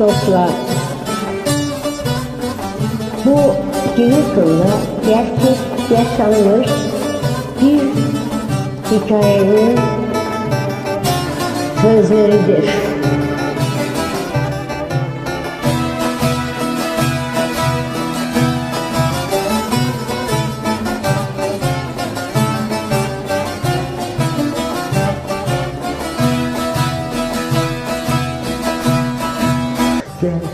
dostlar. Bu Giresun'da gerçek yaşanmış bir hikayenin sözleridir.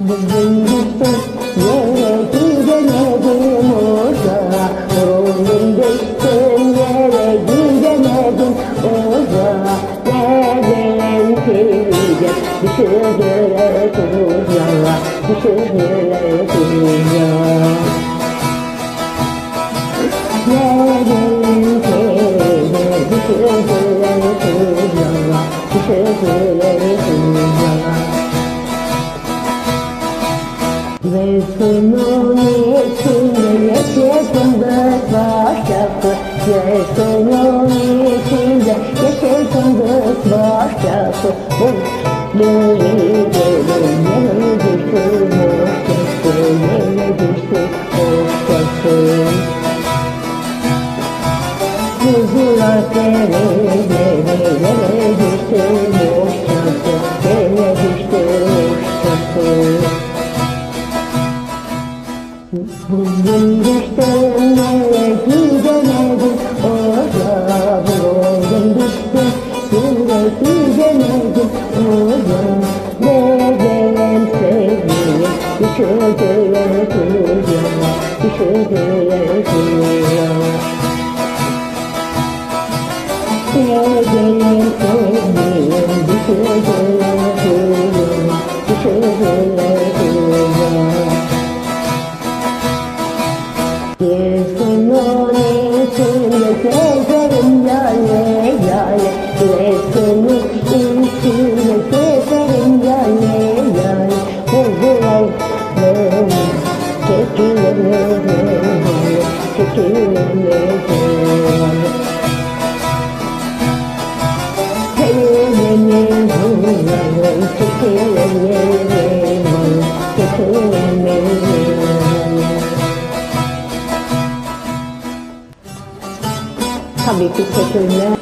düştüm yere gidemedim Bugün düştüm yere gidemedim uzağa Nereden seveceğim düşürdüler tuzağa Düşürdüler tuzağa Nereden seveceğim ve sonun içinde yaşasın dört başaklı Ve sonun içinde yaşasın dört başaklı Böyle gelin yere düştü boşçası Yere düştü boşçası Kuzular seneleri yere düştü Düştüm yere gidemedim Orada bugün düştüm yere gidemedim Orada Bebeğim sevgilim Düşürdüler tuzağa Düşürdüler tuzağa mừng khi khi em nhớ về mừng khi khi em nhớ về Tabii ki çekilme